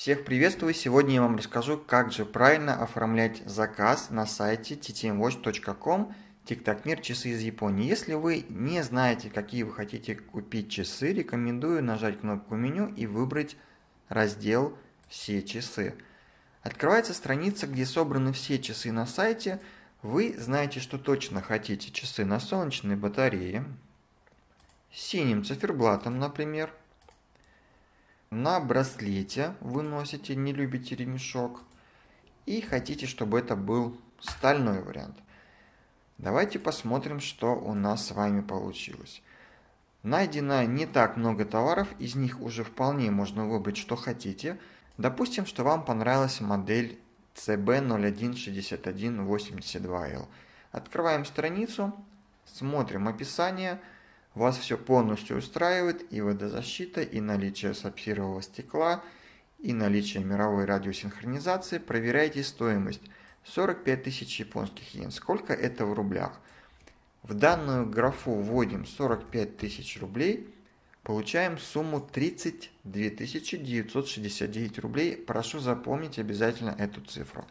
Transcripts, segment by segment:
Всех приветствую! Сегодня я вам расскажу, как же правильно оформлять заказ на сайте ttmwatch.com TikTok Мир часы из Японии. Если вы не знаете, какие вы хотите купить часы, рекомендую нажать кнопку меню и выбрать раздел «Все часы». Открывается страница, где собраны все часы на сайте. Вы знаете, что точно хотите часы на солнечной батарее, синим циферблатом, например, на браслете вы носите, не любите ремешок, и хотите, чтобы это был стальной вариант. Давайте посмотрим, что у нас с вами получилось. Найдено не так много товаров, из них уже вполне можно выбрать, что хотите. Допустим, что вам понравилась модель CB016182L. Открываем страницу, смотрим описание – вас все полностью устраивает и водозащита, и наличие сапфирового стекла, и наличие мировой радиосинхронизации, проверяйте стоимость. 45 тысяч японских йен. Сколько это в рублях? В данную графу вводим 45 тысяч рублей, получаем сумму 32 969 рублей. Прошу запомнить обязательно эту цифру.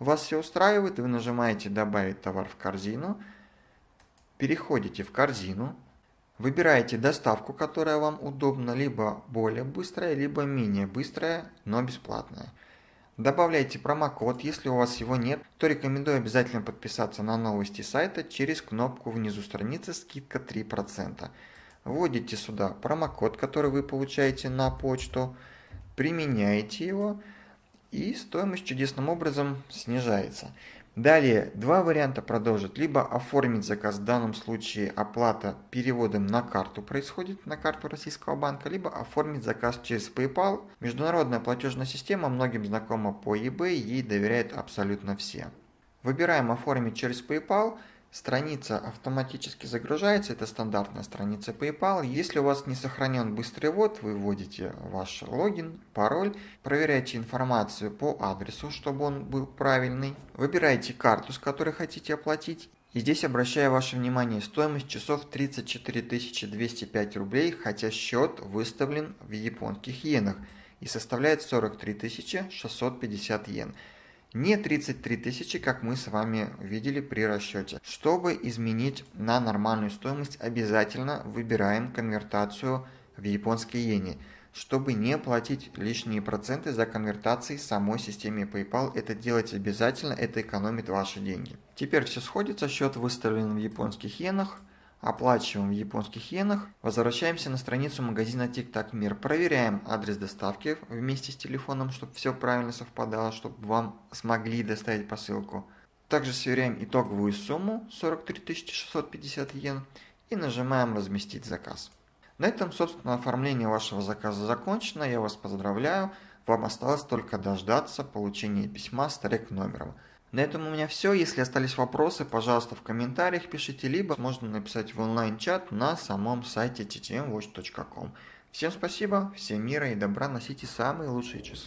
Вас все устраивает, вы нажимаете «Добавить товар в корзину», переходите в корзину, Выбираете доставку, которая вам удобна, либо более быстрая, либо менее быстрая, но бесплатная. Добавляйте промокод, если у вас его нет, то рекомендую обязательно подписаться на новости сайта через кнопку внизу страницы скидка 3%. Вводите сюда промокод, который вы получаете на почту, применяете его и стоимость чудесным образом снижается. Далее, два варианта продолжить. Либо оформить заказ, в данном случае оплата переводом на карту происходит, на карту российского банка, либо оформить заказ через PayPal. Международная платежная система многим знакома по eBay, ей доверяют абсолютно все. Выбираем оформить через PayPal – Страница автоматически загружается, это стандартная страница PayPal. Если у вас не сохранен быстрый ввод, вы вводите ваш логин, пароль, проверяете информацию по адресу, чтобы он был правильный. Выбираете карту, с которой хотите оплатить. И здесь обращаю ваше внимание, стоимость часов 34 205 рублей, хотя счет выставлен в японских иенах и составляет 43 650 йен не 33 тысячи, как мы с вами видели при расчете. Чтобы изменить на нормальную стоимость, обязательно выбираем конвертацию в японские иены. Чтобы не платить лишние проценты за конвертации самой системе PayPal, это делать обязательно, это экономит ваши деньги. Теперь все сходится, счет выставлен в японских иенах, оплачиваем в японских иенах, возвращаемся на страницу магазина TikTok Мир, проверяем адрес доставки вместе с телефоном, чтобы все правильно совпадало, чтобы вам смогли доставить посылку. Также сверяем итоговую сумму 43 650 йен и нажимаем «Разместить заказ». На этом, собственно, оформление вашего заказа закончено. Я вас поздравляю. Вам осталось только дождаться получения письма с трек номером. На этом у меня все. Если остались вопросы, пожалуйста, в комментариях пишите, либо можно написать в онлайн-чат на самом сайте ttmwatch.com. Всем спасибо, всем мира и добра, носите самые лучшие часы.